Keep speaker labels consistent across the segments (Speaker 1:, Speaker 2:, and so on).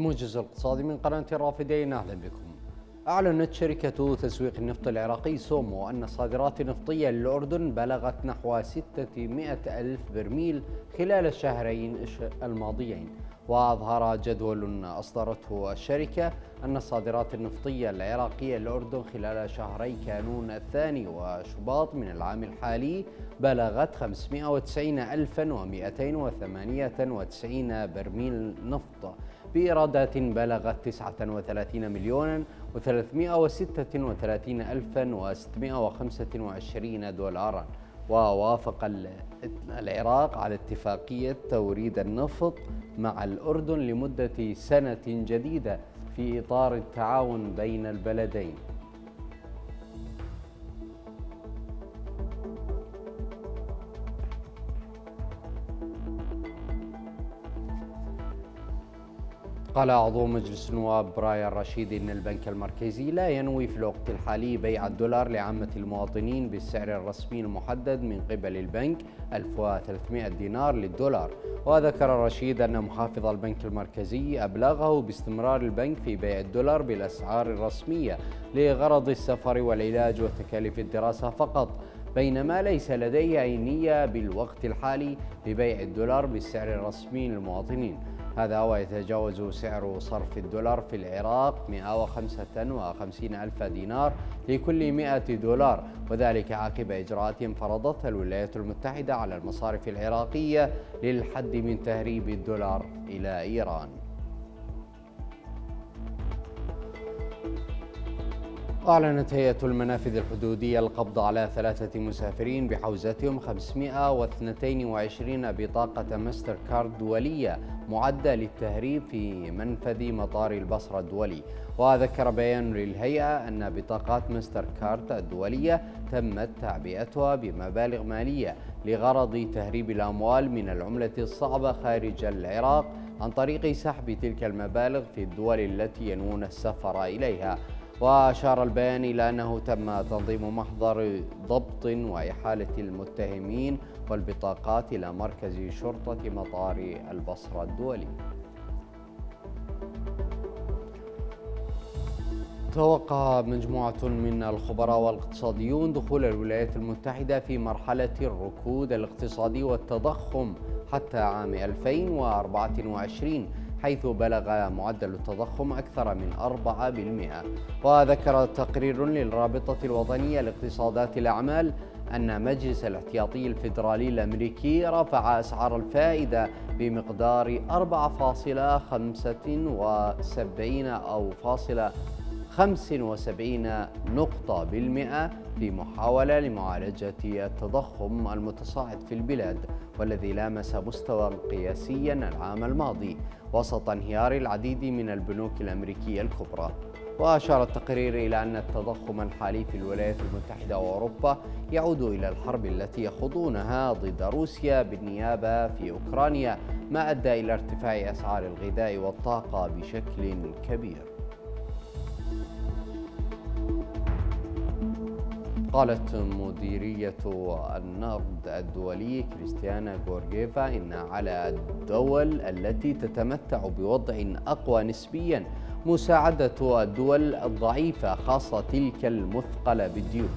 Speaker 1: الموجز الاقتصادي من قناة الرافدين أهلا بكم. أعلنت شركة تسويق النفط العراقي سومو أن الصادرات النفطية للأردن بلغت نحو 600 ألف برميل خلال الشهرين الماضيين. وأظهر جدول أصدرته الشركة أن الصادرات النفطية العراقية للأردن خلال شهري كانون الثاني وشباط من العام الحالي بلغت 590,298 برميل نفط. بإيرادات بلغت 39 مليون و336 ألفا و625 دولارا. ووافق العراق على اتفاقية توريد النفط مع الأردن لمدة سنة جديدة في إطار التعاون بين البلدين. قال عضو مجلس النواب برايا الرشيد إن البنك المركزي لا ينوي في الوقت الحالي بيع الدولار لعامة المواطنين بالسعر الرسمي المحدد من قبل البنك 1300 دينار للدولار. وذكر الرشيد أن محافظ البنك المركزي أبلغه باستمرار البنك في بيع الدولار بالأسعار الرسمية لغرض السفر والعلاج وتكاليف الدراسة فقط بينما ليس لديه أي نية بالوقت الحالي لبيع الدولار بالسعر الرسمي للمواطنين. هذا ويتجاوز سعر صرف الدولار في العراق 155 ألف دينار لكل 100 دولار وذلك عقب إجراءات فرضتها الولايات المتحدة على المصارف العراقية للحد من تهريب الدولار إلى إيران. أعلنت هيئة المنافذ الحدودية القبض على ثلاثة مسافرين بحوزتهم 522 بطاقة ماستر كارد دولية معدة للتهريب في منفذ مطار البصرة الدولي. وذكر بيان للهيئة أن بطاقات ماستر كارد الدولية تمت تعبئتها بمبالغ مالية لغرض تهريب الأموال من العملة الصعبة خارج العراق عن طريق سحب تلك المبالغ في الدول التي ينوون السفر إليها. وأشار البيان إلى أنه تم تنظيم محضر ضبط وإحالة المتهمين والبطاقات إلى مركز شرطة مطار البصرة الدولي. توقع مجموعة من الخبراء والاقتصاديون دخول الولايات المتحدة في مرحلة الركود الاقتصادي والتضخم حتى عام 2024 حيث بلغ معدل التضخم أكثر من 4% وذكر تقرير للرابطة الوطنية لاقتصادات الأعمال أن مجلس الاحتياطي الفيدرالي الأمريكي رفع أسعار الفائدة بمقدار 4.75 أو فاصلة 75 نقطة بالمئة في محاولة لمعالجة التضخم المتصاعد في البلاد والذي لامس مستوى قياسيا العام الماضي وسط انهيار العديد من البنوك الأمريكية الكبرى. وأشار التقرير إلى أن التضخم الحالي في الولايات المتحدة وأوروبا يعود إلى الحرب التي يخوضونها ضد روسيا بالنيابة في أوكرانيا ما أدى إلى ارتفاع أسعار الغذاء والطاقة بشكل كبير. قالت مديرية النقد الدولي كريستيانا غورجيفا إن على الدول التي تتمتع بوضع أقوى نسبيا مساعدة الدول الضعيفة خاصة تلك المثقلة بالديون.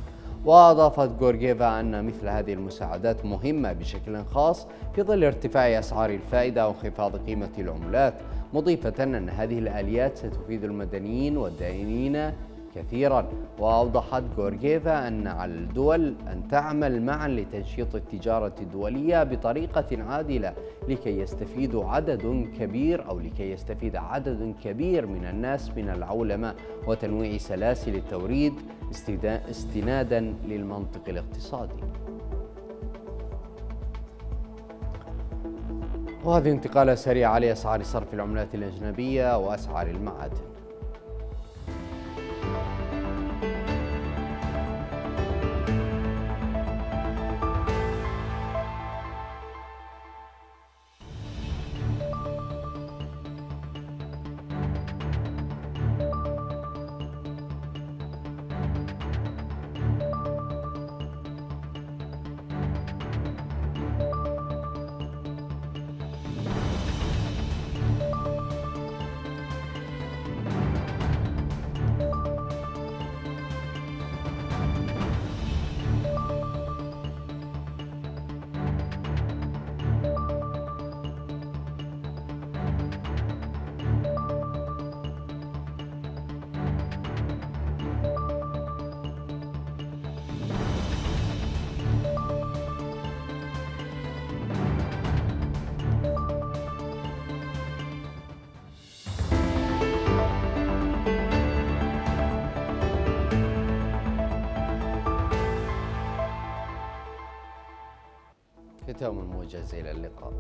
Speaker 1: وأضافت غورجيفا أن مثل هذه المساعدات مهمة بشكل خاص في ظل ارتفاع أسعار الفائدة وانخفاض قيمة العملات مضيفة أن هذه الآليات ستفيد المدنيين والدائنين كثيرا. وأوضحت غورجيفا أن على الدول أن تعمل معا لتنشيط التجارة الدولية بطريقة عادلة لكي يستفيد عدد كبير أو لكي يستفيد عدد كبير من الناس من العولمة وتنويع سلاسل التوريد استنادا للمنطق الاقتصادي. وهذه انتقالة سريعة لأسعار صرف العملات الأجنبية وأسعار المعادن. ختام موجز إلى اللقاء.